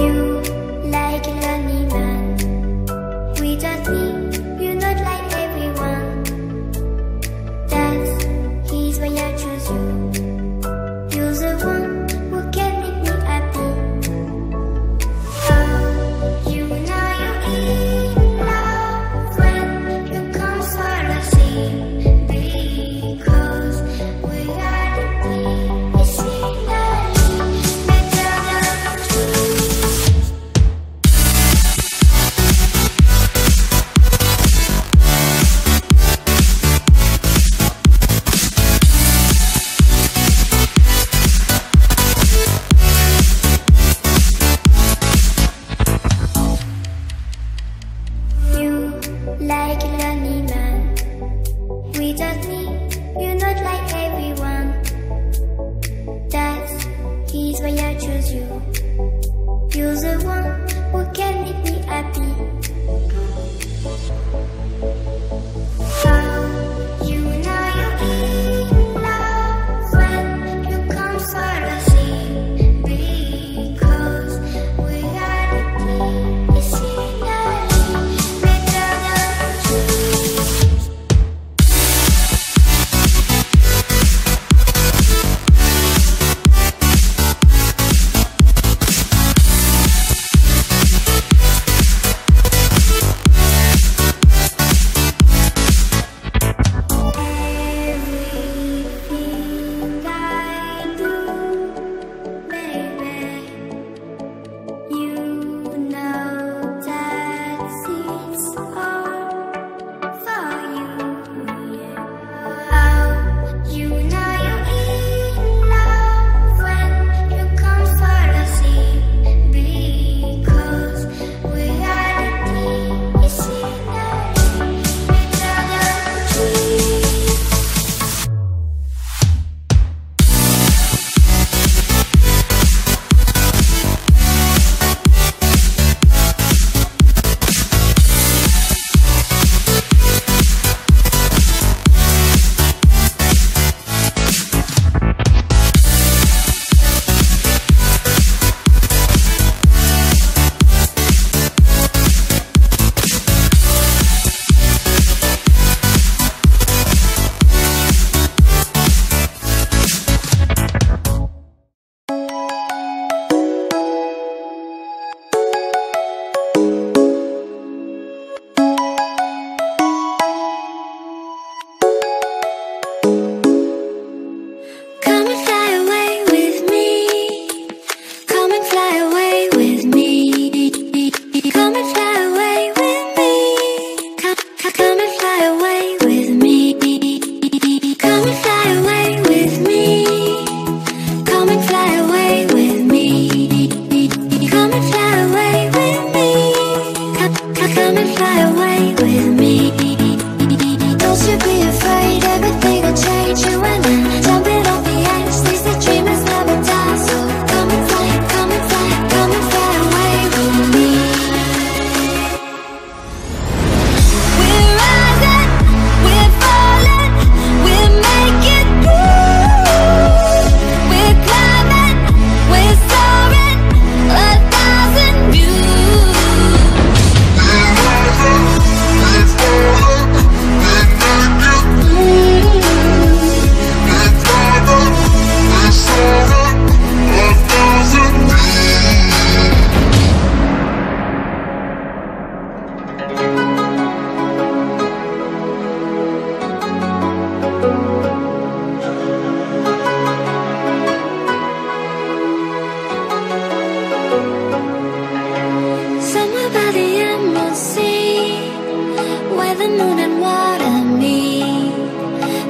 you. the moon and water me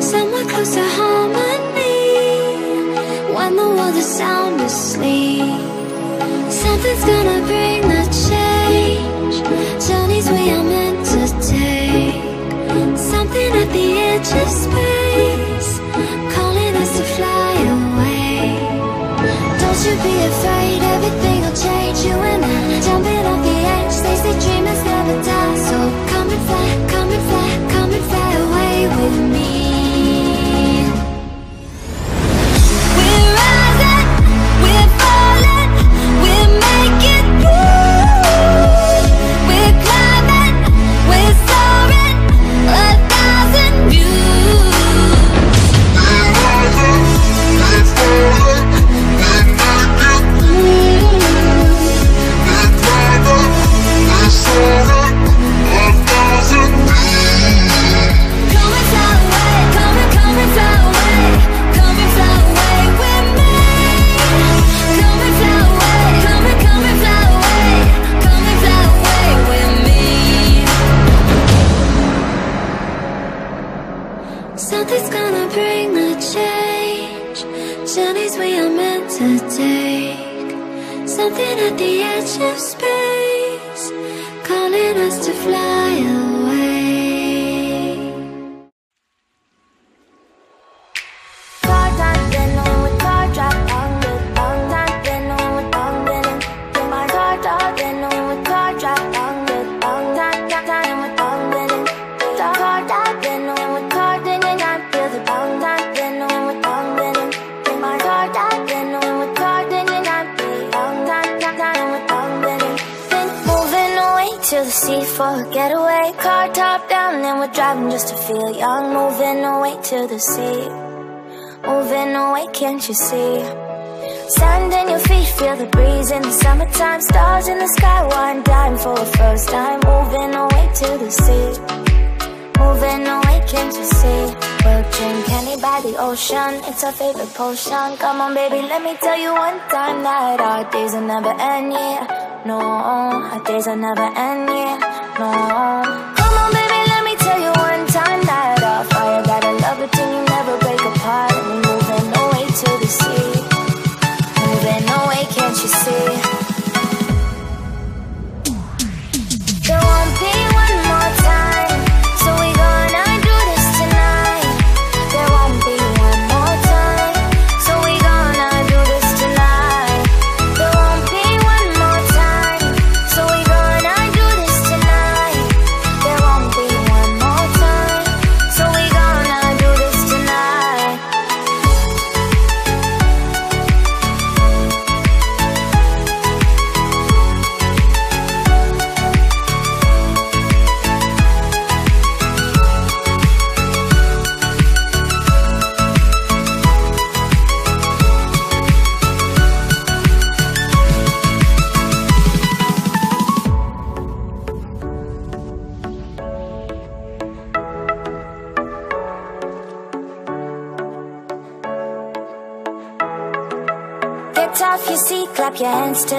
somewhere close to harmony when the world is sound asleep. Something's gonna bring the change. Journeys we are meant to take. Something at the edge of space, calling us to fly away. Don't you be afraid, everything will change. You and I jumping off the edge. They say dreamers never die. Just to feel young, moving away to the sea. Moving away, can't you see? Sand in your feet, feel the breeze in the summertime. Stars in the sky, one dime for a first time. Moving away to the sea. Moving away, can't you see? We'll drink honey by the ocean, it's our favorite potion. Come on, baby, let me tell you one time that our days will never end, yeah. No, our days will never end, yeah. No.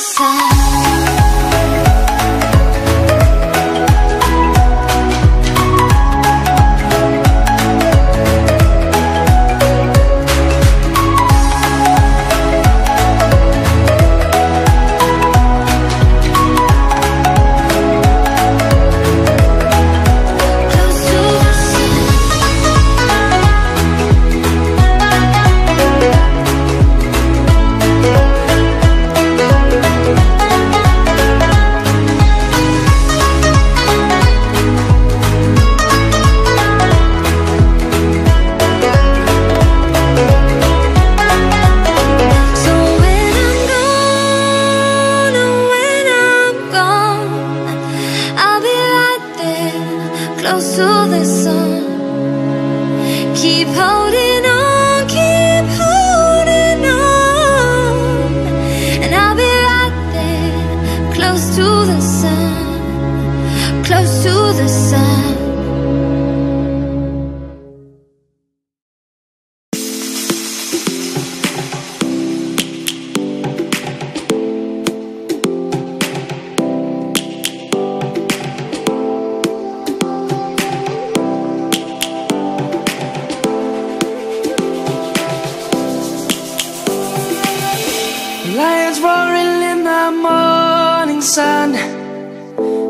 side.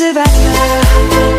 survivor.